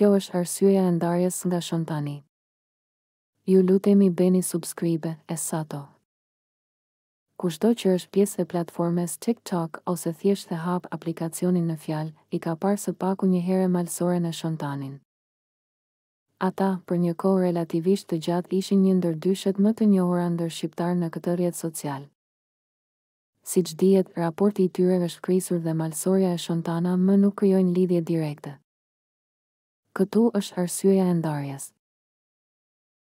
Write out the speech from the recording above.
Kjo është arsyeja e ndarjes nga Shantani. Ju lutemi bëni subscribe Esato. Kushdo që është pjesë e platformës TikTok ose thjesht e hap aplikacionin në fjalë i ka parë së paku një herë Malsoren e Shantanin. Ata për një kohë relativisht të gjatë ishin një ndër dyshet më të njohura ndër shqiptarë në këtë rrjet social. Siç dihet raporti i tyre është krisur dhe Malsorja e Shantana më nuk krijojnë lidhje direkte. Këtu është arsyeja e ndarjes.